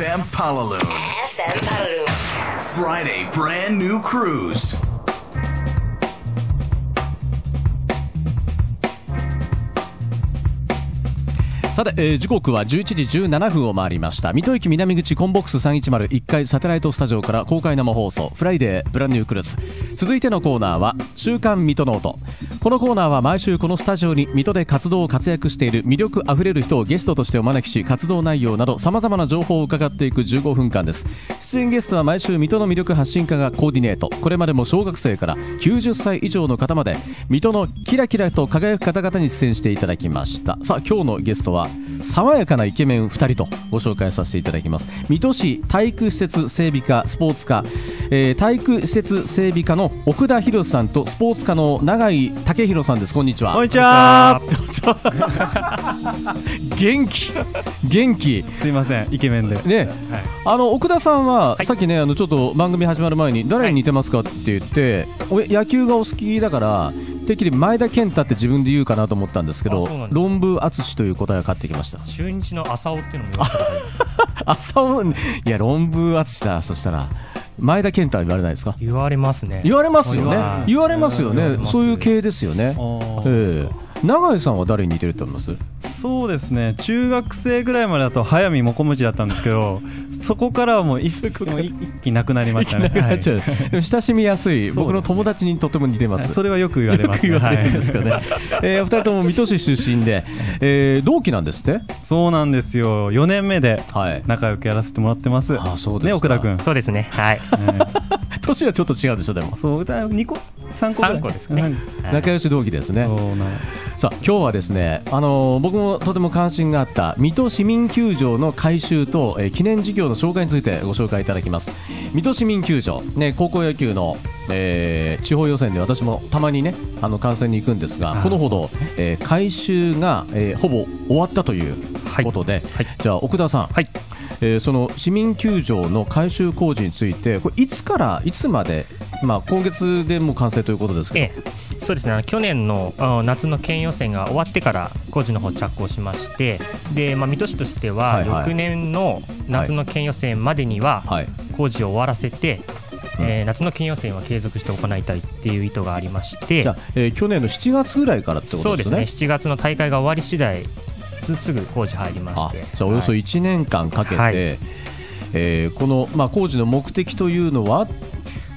FM Palulun. FM Palulun. Friday brand new cruise. さて、えー時刻は11時17分を回りました。水戸駅南口コムボックス310 1階サテライトスタジオから公開生放送 Friday Brand New Cruise。続いてのコーナーは週刊水戸ノートこのコーナーは毎週このスタジオに水戸で活動活躍している魅力あふれる人をゲストとしてお招きし活動内容などさまざまな情報を伺っていく15分間です。出演ゲストは毎週水戸の魅力発信家がコーディネート。これまでも小学生から90歳以上の方まで水戸のキラキラと輝く方々に出演していただきました。さあ今日のゲストは爽やかなイケメン2人とご紹介させていただきます。水戸市体育施設整備課スポーツ課、えー体育施設整備課の奥田博さんとスポーツ課の永井武弘さんです。こんにちは。こんにちは。元気。元気。すいません、イケメンで。ね、あの奥田さんは、はい。さっきねあのちょっと番組始まる前に誰に似てますかって言って、俺野球がお好きだからてっきり前田健太って自分で言うかなと思ったんですけどあそうなんです論文淳という答えが返ってきました。中日の浅尾っていうのも言われたことあります。朝尾いや論文淳だそしたら。前田健太は言われないですか？言われますね。言われますよね。はい言われますよね。そういう系ですよね。ええ。永井さんは誰に似てると思います？そうですね、中学生ぐらいまでだと早見もこむちだったんですけど、そこからはもう一もう一気なくなりましたね。なくなっちゃう。でも親しみやすいね。僕の友達にとても似てます。はいそれはよく言われます、よく言われるんはいです。かね、えーお二人とも水戸市出身で、えー同期なんですって？そうなんですよ、4年目ではい。仲良くやらせてもらってます。あそうですか。ね、奥田君。そうですね。はい。年はちょっと違うでしょでも。そう、歌2個 ?3 個ぐらい。3個ですね、はいはい。仲良し同期ですね。そうなんさあ今日はですね、あのー僕もとても関心があった水戸市民球場の改修と、えー記念事業の紹介についてご紹介いただきます。水戸市民球場、ね、高校野球の、えー地方予選で私もたまにねあの観戦に行くんですがこのほど、えー改修が、えーほぼ終わったということで、はい。じゃあ奥田さん、はい。えーその市民球場の改修工事についてこれいつからいつまで、まあ、今月でもう完成ということですけど、ええ。そうですね。去年のあ夏の県予選が終わってから工事の方着工しまして。で、まあ、水戸市としてははいはい。翌年の夏の県予選までにははい。工事を終わらせて、えー夏の県予選は継続して行いたいっていう意図がありまして。じゃあ、えー去年の7月ぐらいからってことでね？そうですすね。7月の大会が終わり次第すぐ工事入りまあして。じゃあおよそはい。1年間かけて、はい。えーこの、まあ、工事の目的というのは、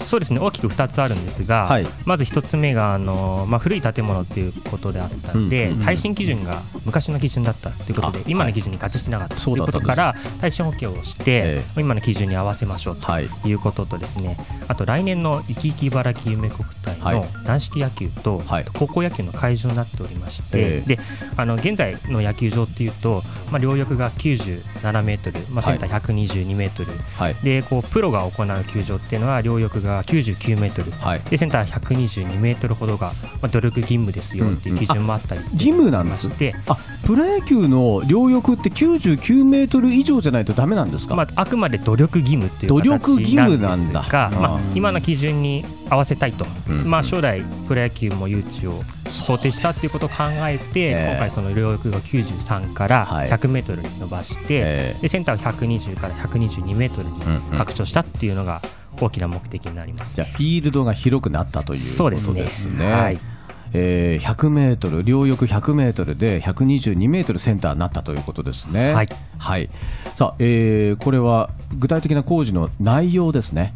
そうですね大きく2つあるんですが、はい。まず1つ目があの、まあ、古い建物っていうことであったんで、うんうん耐震基準が昔の基準だったということであ今の基準に合致してなかったとい。うことから耐震補強をして、え今の基準に合わせましょうとはいいうこととですね。あと来年の「いきいき茨城夢国体」はい。の軟式野球と、はい。高校野球の会場になっておりまして、ええ。であの現在の野球場っていうと、まあ、両翼が97メートル、まあ、センター122メートル、はい。でこうプロが行う球場っていうのは両翼が99メートル。はい、でセンター122メートルほどが、まあ、努力義務ですよっていう基準もあったり義務なんです？しまして、あプロ野球の両翼って99メートル以上じゃないとダメなんですか、まあ、あくまで努力義務っていう努力義形なんで務なんだすが、まあ、今の基準に合わせたいと、うん。まあ、将来プロ野球も誘致を想定したっていうことを考えて、ええ。今回その両翼が93からはい。100メートルに伸ばして、ええ。でセンターを120から122メートルうんうん。に拡張したっていうのが大きな目的になります、じゃあフィールドが広くなったということですそうね。ですねはいえー100メートル両翼100メートルで122メートルセンターになったということですね。はい。はい。さあ、えーこれは具体的な工事の内容ですね。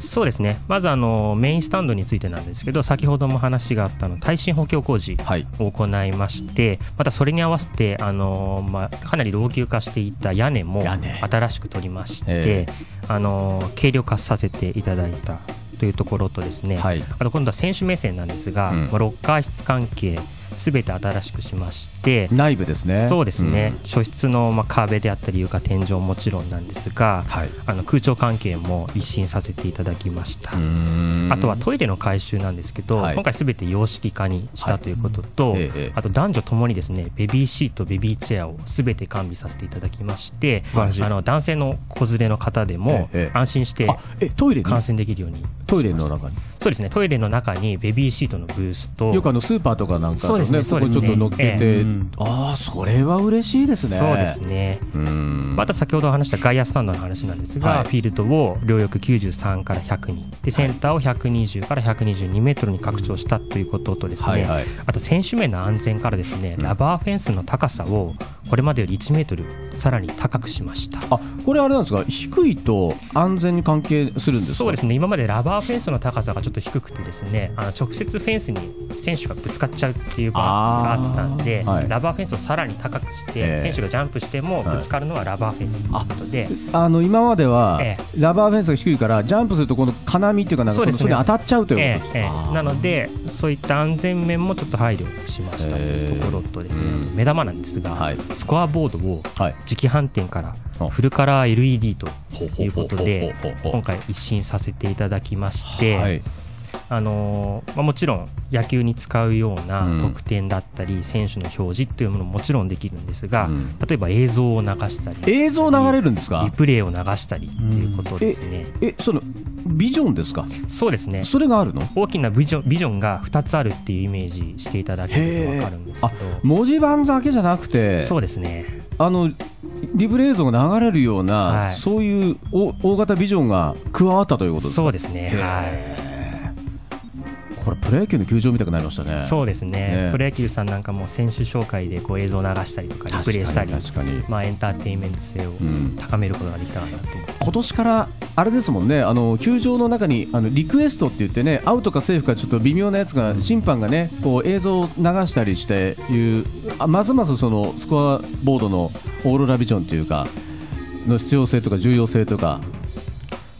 そうですね。まずあのメインスタンドについてなんですけど先ほども話があったの耐震補強工事はい。を行いましてまたそれに合わせてあの、まあ、かなり老朽化していた屋根も新しく取りまして、え。あの軽量化させていただいたというところとですね、はい。あと今度は選手目線なんですが、うん。まあ、ロッカー室関係すべて新しくしまして、内部ですね。そうですね、ん。初室のまあ壁であったり床天井もちろんなんですが、はい。あの空調関係も一新させていただきました。あとはトイレの改修なんですけど、はい。今回すべて洋式化にしたということと、ええあと男女ともにですねベビーシートベビーチェアをすべて完備させていただきましてあの男性の子連れの方でもええ安心してあ、え、トイレに？観戦できるようにトイレの中に？そうですね。トイレの中にベビーシートのブースとよくあのスーパーとかなんかそうですねここにちょっと乗っけて、えああそれは嬉しいですね。そうですね。うん。また先ほど話した外野スタンドの話なんですが、はい。フィールドを両翼93から100にでセンターを120から122メートルに拡張したということとですね、はいはい。あと選手面の安全からですね、うん。ラバーフェンスの高さをこれまでより1メートルさらに高くしました。あこれあれなんですか？低いと安全に関係するんですか？そうですね。今までラバーフェンスの高さがちょっと低くてですねあの直接フェンスに選手がぶつかっちゃうっていう場合があったんで、はい。ラバーフェンスをさらに高くして、ええ。選手がジャンプしてもぶつかるのはラバーフェンスということで、あの今までは、えラバーフェンスが低いからジャンプするとこの金網っていうかなんかそねそれに当たっちゃうということですええええ。なのでそういった安全面もちょっと配慮しましたところとですね、うん目玉なんですが、はい。スコアボードをはい。磁気反転からあフルカラー LED ということで今回一新させていただきまして、はいあのーまあ、もちろん野球に使うようなうん。得点だったり、選手の表示っていうものももちろんできるんですが、うん。例えば映像を流したり映像流れるんですか？リプレイを流したりっていうことですね、えそのビジョンですか？そうですね。それがあるの？大きなビジョンビジョンが2つあるっていうイメージしていただけると分かるんですけあど文字盤だけじゃなくてそうですね。あのリプレイ映像が流れるような、はい。そういう大大型ビジョンが加わったということですか？そうですね。はいこれプロ野球の球場みたくなりましたね。そうですね。ね。プロ野球さんなんかも選手紹介でこう映像を流したりとかリプレイしたりまあ、エンターテインメント性をん。高めることができたらなと。思って今年からあれですもんね。あの球場の中にあのリクエストって言ってねアウトかセーフかちょっと微妙なやつが審判がねこう映像を流したりしていうあますますそのスコアボードのオーロラビジョンというかの必要性とか重要性とか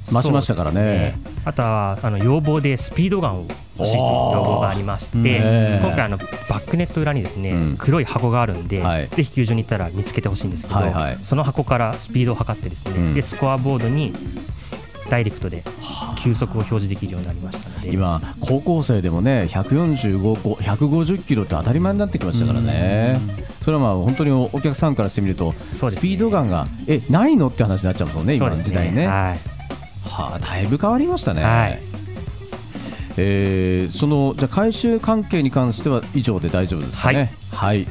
増しましたからね。ね。あとはあの要望でスピードガンを欲しいという要望がありまして、ね今回あのバックネット裏にですね、うん。黒い箱があるんで、はい。ぜひ球場に行ったら見つけてほしいんですけど、はいはい。その箱からスピードを測ってですね、うん。でスコアボードにダイレクトで球速を表示できるようになりましたので。今、高校生でもね145、150キロって当たり前になってきましたからね、それはまあ本当にお客さんからしてみると、スピードガンがえないの？って話になっちゃうもんね、今の時代ね。はい。はあ、だいぶ変わりましたね。はいえーそのじゃあ回収関係に関しては以上で大丈夫ですかね。はい。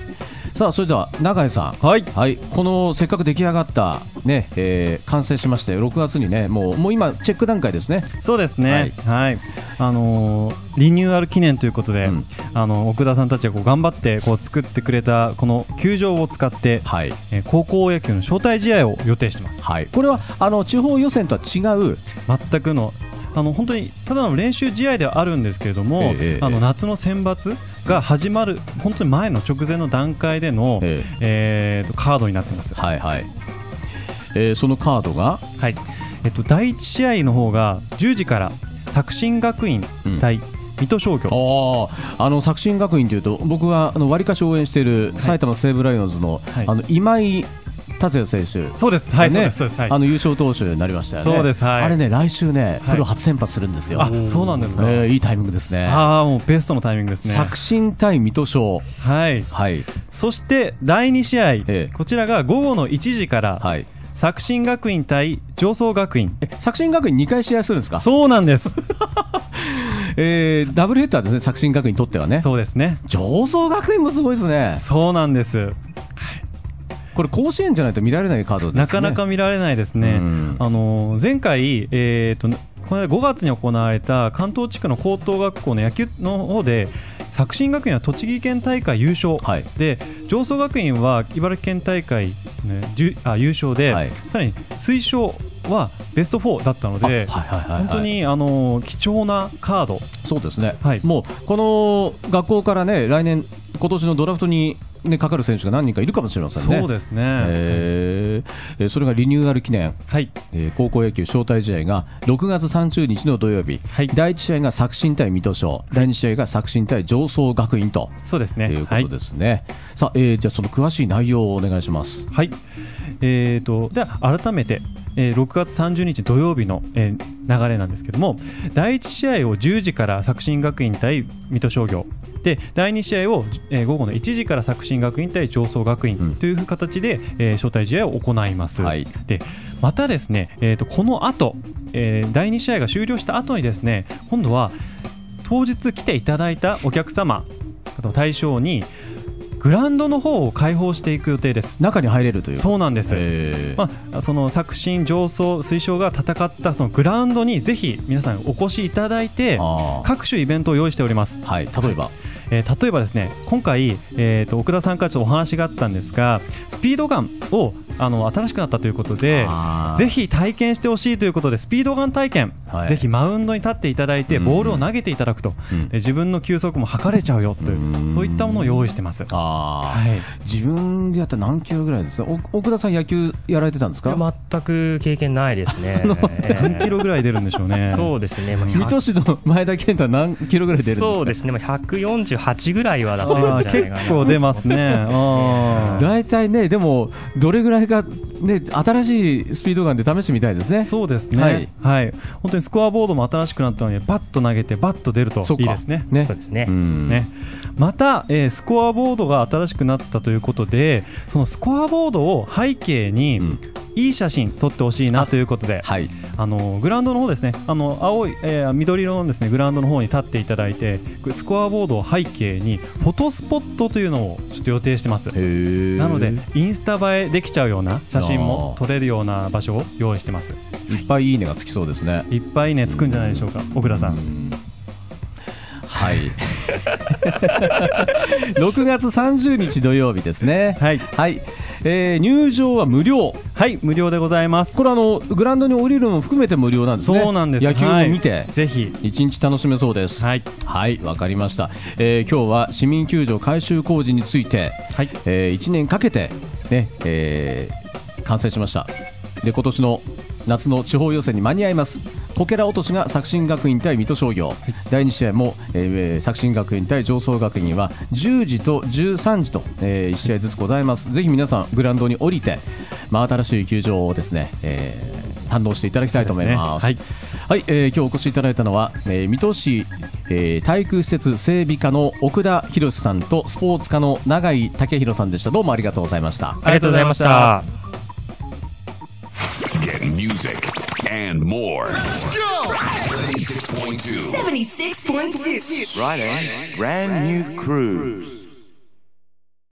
さあそれでは永井さん。はい。はい、このせっかく出来上がった、ねえー完成しまして6月にねもうもう今チェック段階ですね。そうですね、はい。あのーリニューアル記念ということで、うん。あの奥田さんたちがこう頑張ってこう作ってくれたこの球場を使って、はい、えー高校野球の招待試合を予定してます。はい、これはあの地方予選とは違う全くのあの本当にただの練習試合ではあるんですけれども、ええええあの夏の選抜が始まる本当に前の直前の段階での、ええ。ーとカードになってます。はいはい、えーそのカードが？はい。えっと、第1試合の方が10時から作新学院対水戸商業、あーあの作新学院というと僕はあの割かし応援している埼玉西武ライオンズの,、はい。あの今井達也選手。そうです。はい、ね。そうですはい。あの優勝投手になりましたよね。そうですはい。あれね来週ねはい。プロ初先発するんですよ、あそうなんですか、えーいいタイミングですね。ああもうベストのタイミングですね。作新対水戸商。はい。はい。そして第2試合、ええ。こちらが午後の1時から、はい。作新学院対上層学院。え作新学院2回試合するんですか？そうなんです。えーダブルヘッダーですね作新学院にとってはね。そうですね。上層学院もすごいですね。そうなんですこれ甲子園じゃないと見られないカードですね。なかなか見られないですね、うん。あのー前回、えー、とこの間5月に行われた関東地区の高等学校の野球の方で作新学院は栃木県大会優勝、はい。で上層学院は茨城県大会、ね、あ優勝で、はい。さらに推奨はベスト4だったので、本当に、あのー貴重なカード。そうですね、はい。もうこの学校からね来年今年のドラフトに、ね、かかる選手が何人かいるかもしれませんね。そうですね、えーえーそれがリニューアル記念、はい。えー高校野球招待試合が6月30日の土曜日、はい。第1試合が作新対水戸商、第2試合が作新対上層学院と。そうですね。いうことですね、さあ、えーじゃあその詳しい内容をお願いします。はい、えー、とでは改めてえー6月30日土曜日の、えー流れなんですけども第1試合を10時から作新学院対水戸商業。で第2試合を、えー午後の1時から作新学院対上層学院という形で、えー招待試合を行います、はい。でまたですね、えー、とこの後、えー第2試合が終了した後にですね今度は当日来ていただいたお客様を対象にグラウンドの方を開放していく予定です。中に入れるという。そうなんです、えー。まあ、その作新上層推奨が戦ったそのグラウンドにぜひ皆さんお越しいただいて各種イベントを用意しております、はい例えば。えー例えばですね今回、えー、と奥田さんからちょっとお話があったんですがスピードガンをあの新しくなったということでぜひ体験してほしいということでスピードガン体験、はい。ぜひマウンドに立っていただいてうん。ボールを投げていただくと、うん。で自分の球速も測れちゃうよといううん。そういったものを用意してます。はい。自分でやったら何キロぐらいですか？お奥田さん野球やられてたんですか？全く経験ないですね。ええ何キロぐらい出るんでしょうね。そうですね、まあ水戸市の前田健太は何キロぐらい出るんですか？そうですね、まあ、148ぐらいは出せるんじゃないかな。結構出ますね。大体ね、でも、どれぐらいか、ね、新しいスピードガンで試してみたいですね。そうですね、ははい。い本当にスコアボードも新しくなったので、バッと投げて、バッと出るといいですね。ね。そうですね。うん。ね。また、えースコアボードが新しくなったということで、そのスコアボードを背景に、うんいい写真撮ってほしいなということで、はい。あのグラウンドの方ですね、あの青い、えー緑色のですねグラウンドの方に立っていただいて、スコアボードを背景にフォトスポットというのをちょっと予定してます。へなので、インスタ映えできちゃうような写真も撮れるような場所を用意してます。いっぱいいいねがつきそうですね。いっぱいねつくんじゃないでしょうか、奥田さん。はい。6月30日土曜日ですね。はい、はい。えー入場は無料。はい、無料でございます。これあの、グラウンドに降りるのも含めて無料なんですね。そうなんです。野球を見てはい、ぜひ。一日楽しめそうです。はい、はい、わかりました。えー今日は市民球場改修工事について、はい、え1年かけて、ねえー完成しましたで今年の夏の地方予選に間に合いますこけら落としが作新学院対水戸商業、第2試合も、えー作新学院対上層学院は10時と13時と、え1試合ずつございます。ぜひ皆さんグラウンドに降りて真新しい球場をですね、えー堪能していただきたいと思います。すね。はい、えー今日お越しいただいたのは、えー水戸市、えー体育施設整備課の奥田博さんとスポーツ課の永井武弘さんでした。どうもありがとうございました。ありがとうございました。and more. Let's go! 76.2. 76.2. Right on. Brand, Brand new cruise. cruise.